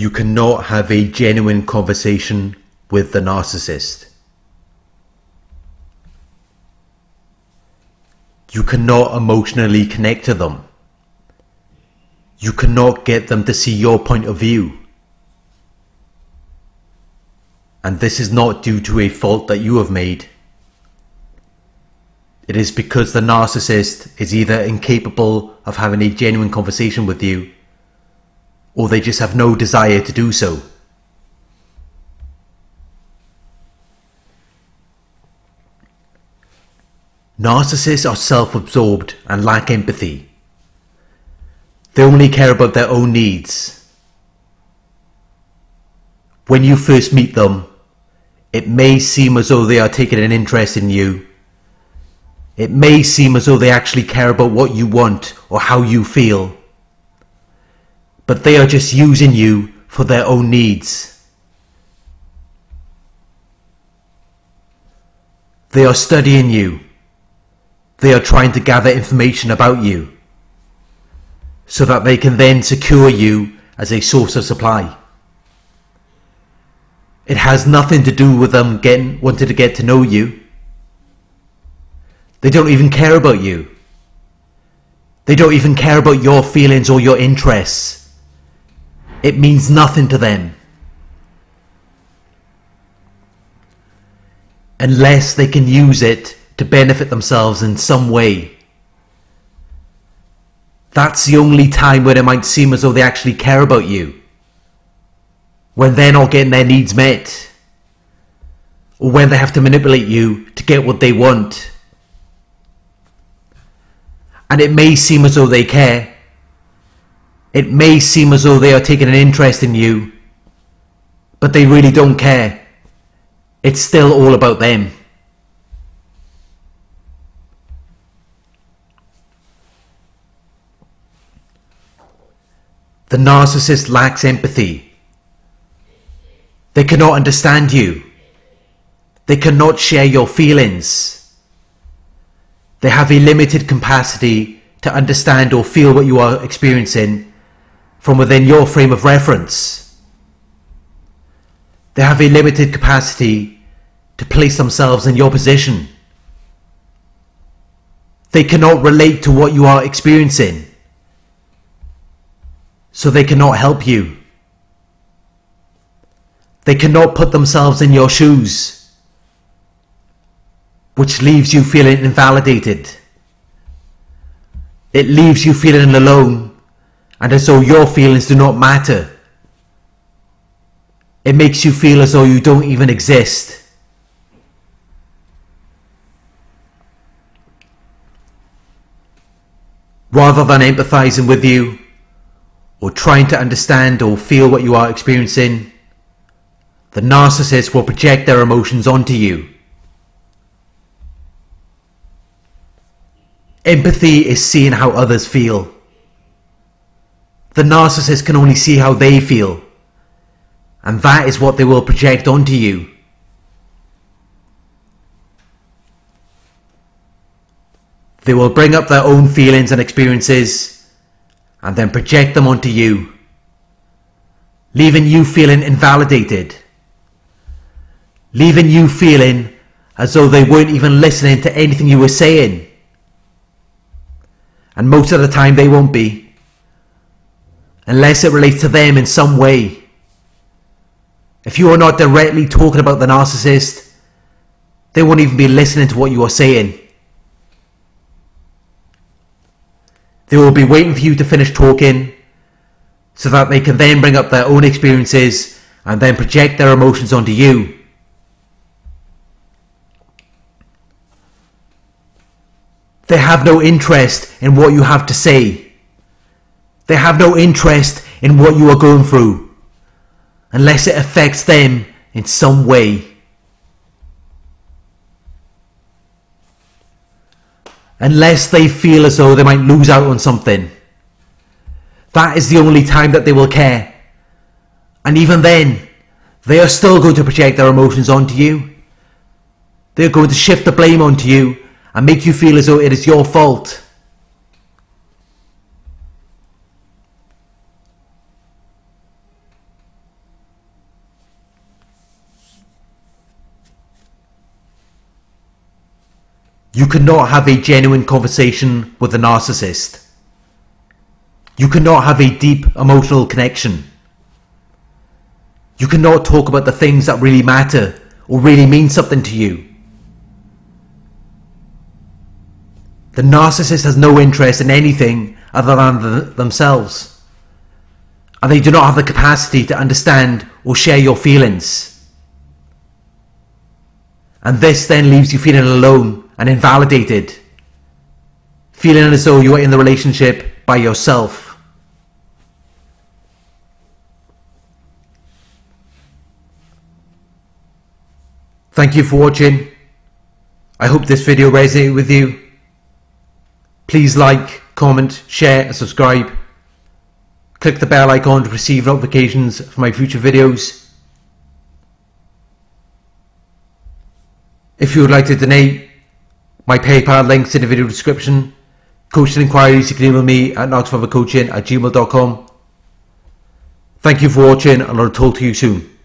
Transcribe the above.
You cannot have a genuine conversation with the narcissist. You cannot emotionally connect to them. You cannot get them to see your point of view. And this is not due to a fault that you have made. It is because the narcissist is either incapable of having a genuine conversation with you, or they just have no desire to do so. Narcissists are self absorbed and lack empathy. They only care about their own needs. When you first meet them, it may seem as though they are taking an interest in you. It may seem as though they actually care about what you want or how you feel. But they are just using you for their own needs. They are studying you. They are trying to gather information about you so that they can then secure you as a source of supply. It has nothing to do with them getting wanting to get to know you. They don't even care about you. They don't even care about your feelings or your interests. It means nothing to them. Unless they can use it to benefit themselves in some way. That's the only time when it might seem as though they actually care about you when they're not getting their needs met, or when they have to manipulate you to get what they want. And it may seem as though they care. It may seem as though they are taking an interest in you, but they really don't care. It's still all about them. The narcissist lacks empathy they cannot understand you. They cannot share your feelings. They have a limited capacity to understand or feel what you are experiencing from within your frame of reference. They have a limited capacity to place themselves in your position. They cannot relate to what you are experiencing, so they cannot help you. They cannot put themselves in your shoes, which leaves you feeling invalidated. It leaves you feeling alone and as though your feelings do not matter. It makes you feel as though you don't even exist. Rather than empathizing with you or trying to understand or feel what you are experiencing, the narcissist will project their emotions onto you. Empathy is seeing how others feel. The narcissist can only see how they feel, and that is what they will project onto you. They will bring up their own feelings and experiences and then project them onto you, leaving you feeling invalidated leaving you feeling as though they weren't even listening to anything you were saying. And most of the time they won't be. Unless it relates to them in some way. If you are not directly talking about the narcissist, they won't even be listening to what you are saying. They will be waiting for you to finish talking so that they can then bring up their own experiences and then project their emotions onto you. They have no interest in what you have to say. They have no interest in what you are going through unless it affects them in some way. Unless they feel as though they might lose out on something. That is the only time that they will care. And even then, they are still going to project their emotions onto you. They are going to shift the blame onto you and make you feel as though it is your fault. You cannot have a genuine conversation with a narcissist. You cannot have a deep emotional connection. You cannot talk about the things that really matter or really mean something to you. The narcissist has no interest in anything other than the, themselves. And they do not have the capacity to understand or share your feelings. And this then leaves you feeling alone and invalidated. Feeling as though you are in the relationship by yourself. Thank you for watching. I hope this video resonated with you. Please like, comment, share and subscribe. Click the bell icon to receive notifications for my future videos. If you would like to donate, my PayPal links in the video description. Coaching inquiries, you can email me at narcsurvivorcoaching at gmail.com. Thank you for watching and I'll talk to you soon.